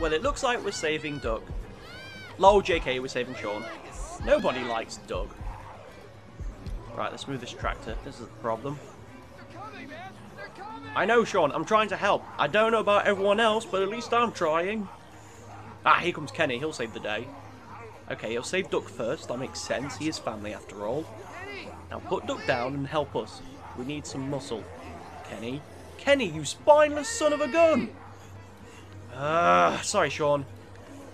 Well, it looks like we're saving Doug. Lol, JK, we're saving Shawn. Nobody likes Doug. Right, let's move this tractor. This is the problem. I know, Shawn. I'm trying to help. I don't know about everyone else, but at least I'm trying. Ah, here comes Kenny. He'll save the day. Okay, he'll save Duck first. That makes sense. He is family after all. Now put Duck down and help us. We need some muscle. Kenny. Kenny, you spineless son of a gun! Ah, sorry, Shawn.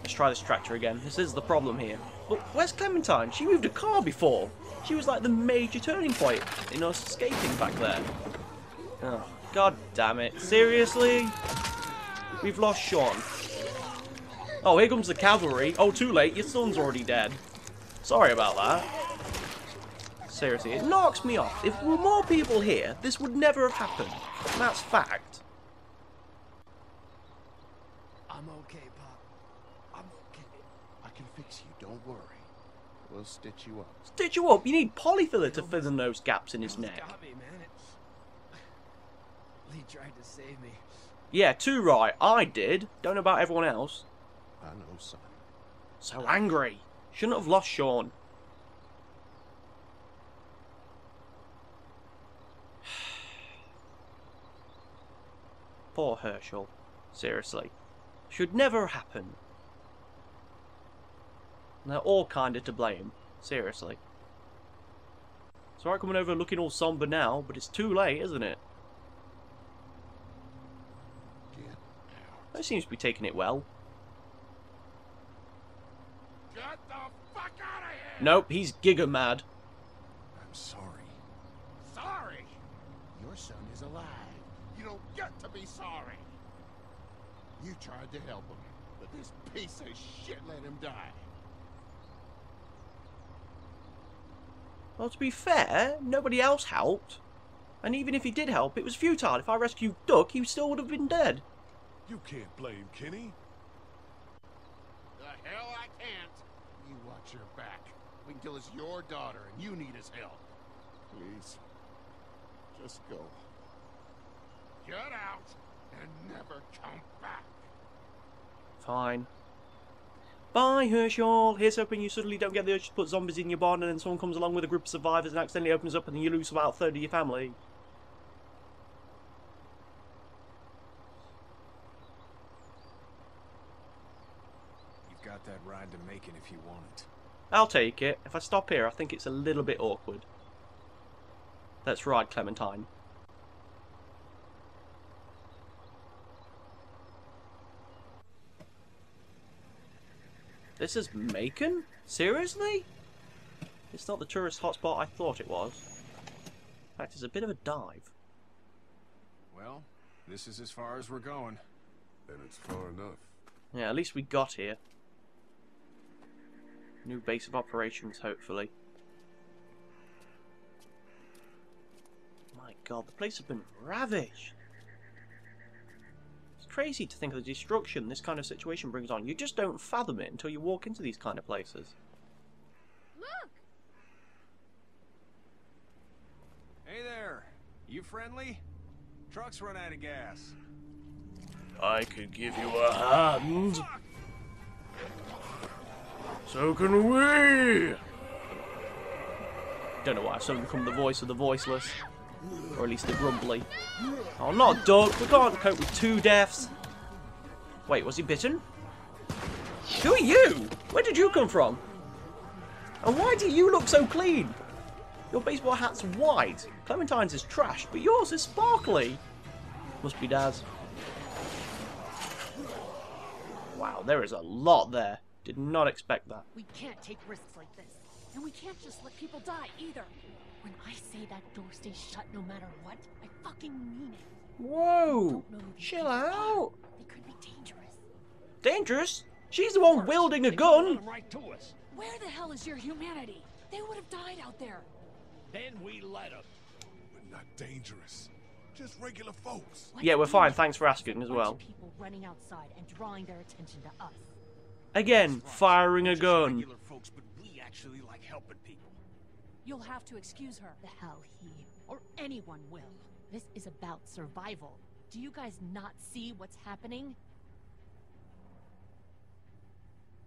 Let's try this tractor again. This is the problem here. But where's Clementine? She moved a car before. She was like the major turning point in us escaping back there. Oh, god damn it. Seriously? We've lost Shawn. Oh, here comes the cavalry. Oh, too late. Your son's already dead. Sorry about that. Seriously, it knocks me off. If there were more people here, this would never have happened. That's fact. I'm okay, Pop. I'm okay. I can fix you, don't worry. We'll stitch you up. Stitch you up. You need polyfiller to fill in those gaps in his neck. Got me, man. It... Lee tried to save me. Yeah, too right. I did. Don't know about everyone else. I know, son. So angry. Shouldn't have lost Shawn. Poor Hershel. Seriously. Should never happen. They're all kinda to blame. Seriously. It's alright coming over looking all somber now, but it's too late, isn't it? Get out. They seems to be taking it well. Get the fuck out of here! Nope, he's giga mad. I'm sorry. Sorry? Your son is alive. You don't get to be sorry. You tried to help him, but this piece of shit let him die. Well, to be fair, nobody else helped. And even if he did help, it was futile. If I rescued Duck, he still would have been dead. You can't blame Kenny. The hell I can't. You watch your back. Winkle is your daughter, and you need his help. Please. Just go. Get out and never come back. Fine. Bye, Hershel. Here's hoping you suddenly don't get the urge to put zombies in your barn and then someone comes along with a group of survivors and accidentally opens up and then you lose about a third of your family. You've got that ride to make, Macon if you want it. I'll take it. If I stop here, I think it's a little bit awkward. Let's ride Clementine. This is Macon? Seriously? It's not the tourist hotspot I thought it was. In fact, it's a bit of a dive. Well, this is as far as we're going. Then it's far enough. Yeah, at least we got here. New base of operations, hopefully. My god, the place has been ravaged. It's crazy to think of the destruction this kind of situation brings on. You just don't fathom it until you walk into these kind of places. Look! Hey there. You friendly? Truck's run out of gas. I could give you a hand. So can we. Don't know why I've suddenly become the voice of the voiceless. Or at least the grumbly. Oh, not a Doug. We can't cope with two deaths. Wait, was he bitten? Who are you? Where did you come from? And why do you look so clean? Your baseball hat's white. Clementine's is trash, but yours is sparkly. Must be Daz. Wow, there is a lot there. Did not expect that. We can't take risks like this. And we can't just let people die either. When I say that door stays shut no matter what, I fucking mean it. Whoa! Don't know who these Chill people are. out. They could be dangerous. Dangerous? She's the one wielding a gun. right to us. Where the hell is your humanity? They would have died out there. Then we let them. We're not dangerous. Just regular folks. What Yeah, we're fine. dangerous Thanks for asking as well. People running outside and drawing their attention to us. Again, firing a gun. Regular folks, but we actually like helping people. You'll have to excuse her. The hell he or anyone will. This is about survival. Do you guys not see what's happening?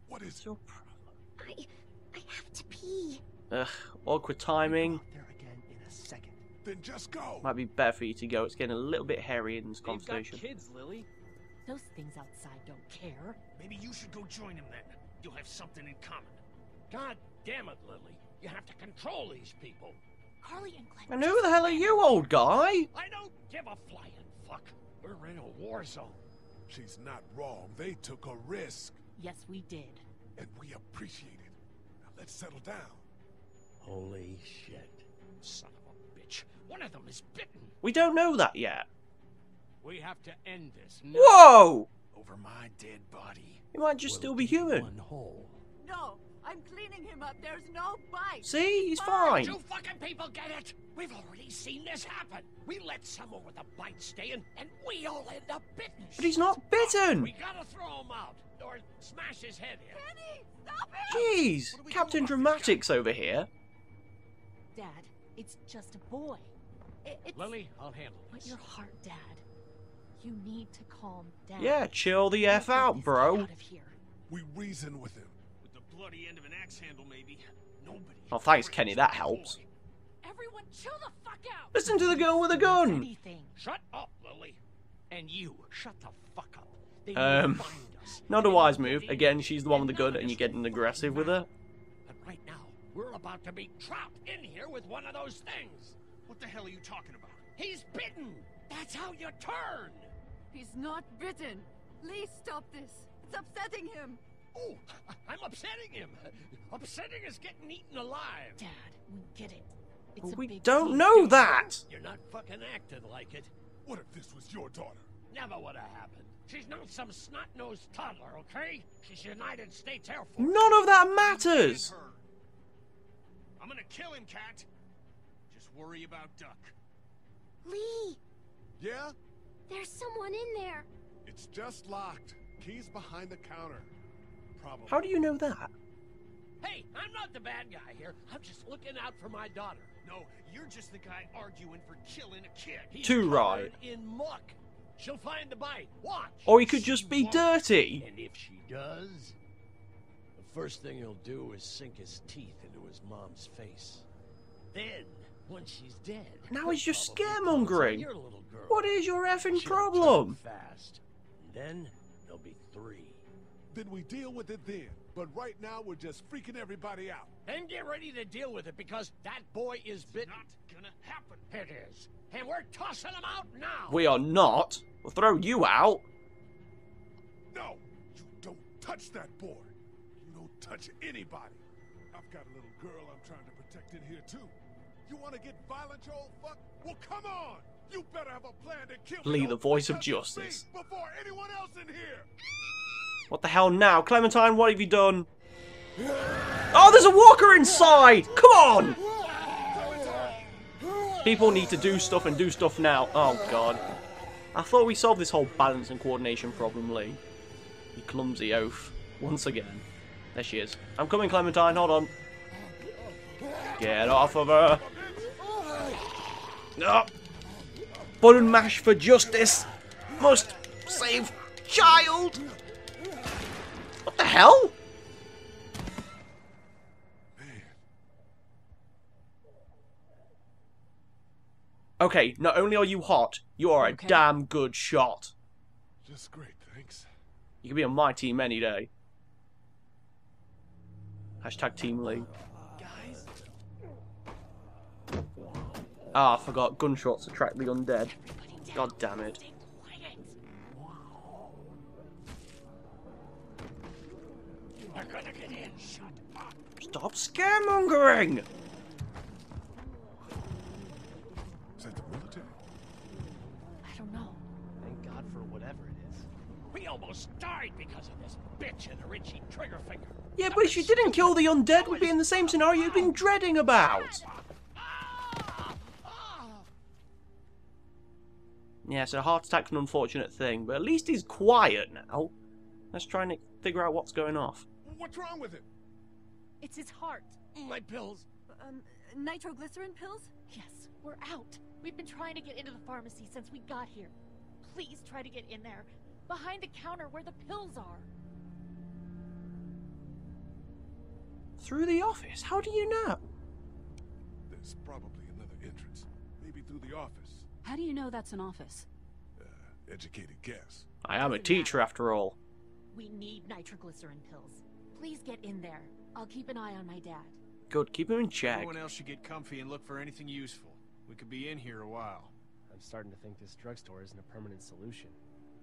What is your problem? I, I have to pee. Ugh, awkward timing. Out there again in a second. Then just go. Might be better for you to go. It's getting a little bit hairy in this They've got conversation. kids, Lily. Those things outside don't care. Maybe you should go join them then. You'll have something in common. God damn it, Lily. You have to control these people. Carley and Glenn. And who the hell are you, old guy? I don't give a flying fuck. We're in a war zone. She's not wrong. They took a risk, Yes, we did. and we appreciate it. Now let's settle down. Holy shit. Son of a bitch. One of them is bitten. We don't know that yet. We have to end this. now. Whoa! Over my dead body. He might just still be human. One hole. No, I'm cleaning him up. There's no bite. See, he's fine. You fucking people get it? We've already seen this happen. We let someone with a bite stay in, and we all end up bitten. But he's not bitten. We gotta throw him out, or smash his head in. Penny, stop it! Jeez, Captain Dramatics over here. Dad, it's just a boy. It's Lily, I'll handle Put this. your heart, Dad. You need to calm down. Yeah, chill the F out, bro. Out of here. We reason with him. With the bloody end of an axe handle, maybe. Nobody. Oh, thanks, Kenny, that helps. Everyone, chill the fuck out. Listen to the girl with a gun. Anything. Shut up, Lily. And you, shut the fuck up. They Um, will find us. Not a wise move. Again, she's the one with the gun, and you're getting aggressive with her. But right now, we're about to be trapped in here with one of those things. What the hell are you talking about? He's bitten. That's how you turn. He's not bitten. Please stop this. It's upsetting him. Oh, I'm upsetting him. Upsetting is getting eaten alive. Dad, we get it. It's But a we big don't deal. know that. You're not fucking acting like it. What if this was your daughter? Never would have happened. She's not some snot-nosed toddler, okay? She's United States Air Force. None of that matters. I'm gonna kill him, Cat. Just worry about Duck. Lee, Yeah? there's someone in there. It's just locked. Keys behind the counter. Probably. How do you know that? Hey, I'm not the bad guy here. I'm just looking out for my daughter. No, you're just the guy arguing for killing a kid. He's Too covered right. In muck. She'll find the bite. Watch. Or he could just be won't. dirty. And if she does, the first thing he'll do is sink his teeth into his mom's face. Then, once she's dead, Now he's he'll just probably pounce scaremongering. Your little girl. What is your effing She'll problem? turn Fast. Then there'll be three. Then we deal with it then. But right now, we're just freaking everybody out. Then get ready to deal with it because that boy is bitten. Not gonna happen. It is. And we're tossing him out now. We are not. We'll throw you out. No! You don't touch that boy! You don't touch anybody! I've got a little girl I'm trying to protect in here, too. You want to get violent, you old fuck? Well, come on! You better have a plan to kill me, Lee, the voice of justice. Before anyone else in here! What the hell now? Clementine, what have you done? Oh, there's a walker inside! Come on! People need to do stuff and do stuff now. Oh, God. I thought we solved this whole balance and coordination problem, Lee. You clumsy oaf. Once again. There she is. I'm coming, Clementine. Hold on. Get off of her. No. Button mash for justice. Must save child. What the hell? Okay, not only are you hot, you are a Okay. damn good shot. Just great, thanks. You can be on my team any day. Hashtag Team Lee. Guys, Ah, I forgot. Gunshots attract the undead. God damn it. Shut up. Stop scaremongering! Is that the military? I don't know. thank God for whatever it is. We almost died because of this bitch and her itchy trigger finger. Yeah, but if you didn't kill the undead, we'd be in the same scenario you've been dreading about. Ah! Ah! Yeah, so heart attack's an unfortunate thing, but at least he's quiet now. Let's try and figure out what's going off. What's wrong with him? It's his heart. My pills. Um, nitroglycerin pills? Yes, we're out. We've been trying to get into the pharmacy since we got here. Please try to get in there. Behind the counter where the pills are. Through the office? How do you know? There's probably another entrance. Maybe through the office. How do you know that's an office? Uh, educated guess. I am a teacher after all. We need nitroglycerin pills. Please get in there. I'll keep an eye on my dad. Good, keep him in check. Everyone else should get comfy and look for anything useful. We could be in here a while. I'm starting to think this drugstore isn't a permanent solution.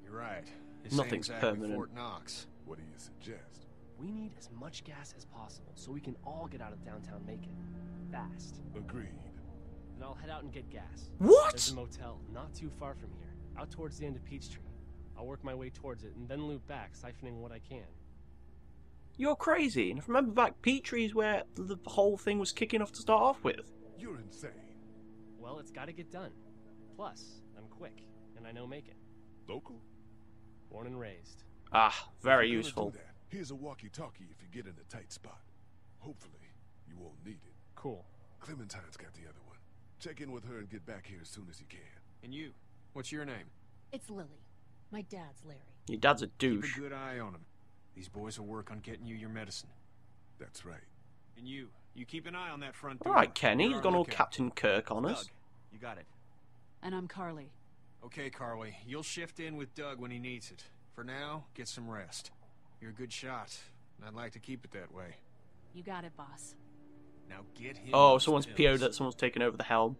You're right. This Nothing's ain't exactly permanent. Fort Knox. What do you suggest? We need as much gas as possible so we can all get out of downtown Macon. Fast. Agreed. Then I'll head out and get gas. What? There's a motel not too far from here, out towards the end of Peachtree. I'll work my way towards it and then loop back, siphoning what I can. You're crazy. And if I remember back, Peachtree's where the whole thing was kicking off to start off with. You're insane. Well, it's gotta get done. Plus, I'm quick, and I know Macon. Local? Born and raised. Ah, very If you're gonna useful. that, Here's a walkie-talkie if you get in a tight spot. Hopefully, you won't need it. Cool. Clementine's got the other one. Check in with her and get back here as soon as you can. And you, what's your name? It's Lily. My dad's Larry. Your dad's a douche. Keep a good eye on him. These boys will work on getting you your medicine. That's right. And you, you keep an eye on that front door. Alright, Kenny, You're he's gone all. Captain Kirk on us. Doug, you got it. And I'm Carley. Okay, Carley, you'll shift in with Doug when he needs it. For now, get some rest. You're a good shot, and I'd like to keep it that way. You got it, boss. Now get him. Oh, someone's. PO'd that someone's taken over the helm.